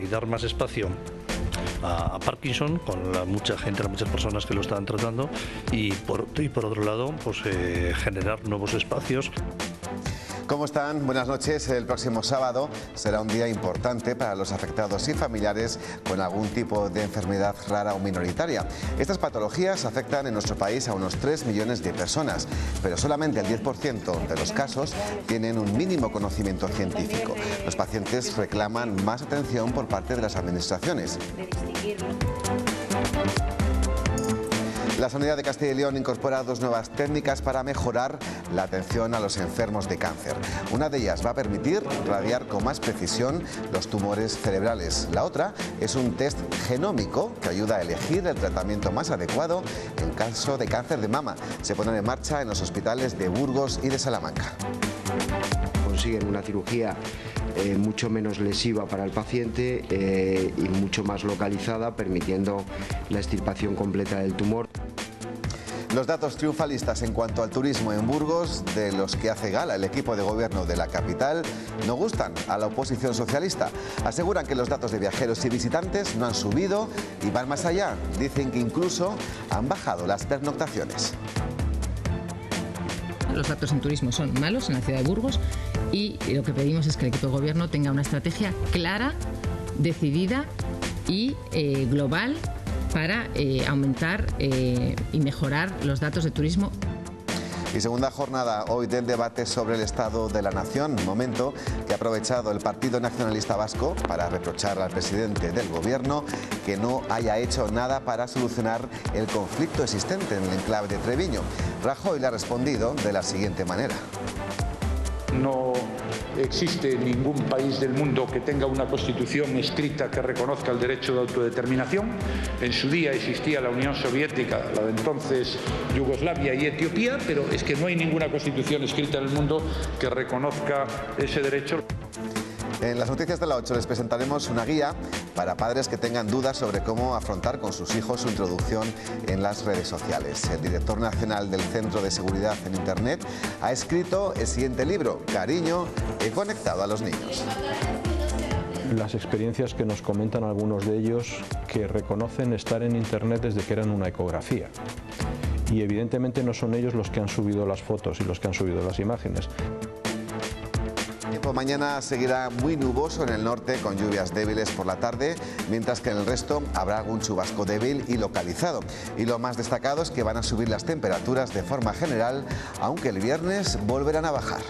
y dar más espacio a, Parkinson, con la mucha gente, las muchas personas que lo están tratando, y por, y por otro lado, pues eh, generar nuevos espacios. ¿Cómo están? Buenas noches. El próximo sábado será un día importante para los afectados y familiares con algún tipo de enfermedad rara o minoritaria. Estas patologías afectan en nuestro país a unos 3 millones de personas, pero solamente el 10% de los casos tienen un mínimo conocimiento científico. Los pacientes reclaman más atención por parte de las administraciones. La Sanidad de Castilla y León incorpora dos nuevas técnicas para mejorar la atención a los enfermos de cáncer. Una de ellas va a permitir radiar con más precisión los tumores cerebrales. La otra es un test genómico que ayuda a elegir el tratamiento más adecuado en caso de cáncer de mama. Se ponen en marcha en los hospitales de Burgos y de Salamanca. Consiguen una cirugía eh, mucho menos lesiva para el paciente eh, y mucho más localizada, permitiendo la extirpación completa del tumor. Los datos triunfalistas en cuanto al turismo en Burgos, de los que hace gala el equipo de gobierno de la capital, no gustan a la oposición socialista. Aseguran que los datos de viajeros y visitantes no han subido y van más allá. Dicen que incluso han bajado las pernoctaciones. Los datos en turismo son malos en la ciudad de Burgos y lo que pedimos es que el equipo de gobierno tenga una estrategia clara, decidida y eh, global para eh, aumentar eh, y mejorar los datos de turismo y segunda jornada hoy del debate sobre el Estado de la Nación, momento que ha aprovechado el Partido Nacionalista Vasco para reprochar al presidente del Gobierno que no haya hecho nada para solucionar el conflicto existente en el enclave de Treviño. Rajoy le ha respondido de la siguiente manera. No existe ningún país del mundo que tenga una constitución escrita que reconozca el derecho de autodeterminación. En su día existía la Unión Soviética, la de entonces Yugoslavia y Etiopía, pero es que no hay ninguna constitución escrita en el mundo que reconozca ese derecho. En las noticias de la 8 les presentaremos una guía para padres que tengan dudas sobre cómo afrontar con sus hijos su introducción en las redes sociales. El director nacional del Centro de Seguridad en Internet ha escrito el siguiente libro, Cariño, he conectado a los niños las experiencias que nos comentan algunos de ellos que reconocen estar en Internet desde que eran una ecografía. Y evidentemente no son ellos los que han subido las fotos y los que han subido las imágenes mañana seguirá muy nuboso en el norte con lluvias débiles por la tarde, mientras que en el resto habrá algún chubasco débil y localizado. Y lo más destacado es que van a subir las temperaturas de forma general, aunque el viernes volverán a bajar.